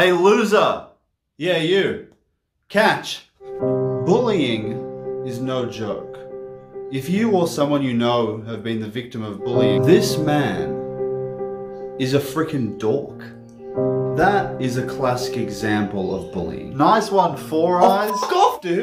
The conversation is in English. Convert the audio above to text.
Hey, loser! Yeah, you. Catch. Bullying is no joke. If you or someone you know have been the victim of bullying, this man is a freaking dork. That is a classic example of bullying. Nice one, four oh, Eyes. fuck off, dude!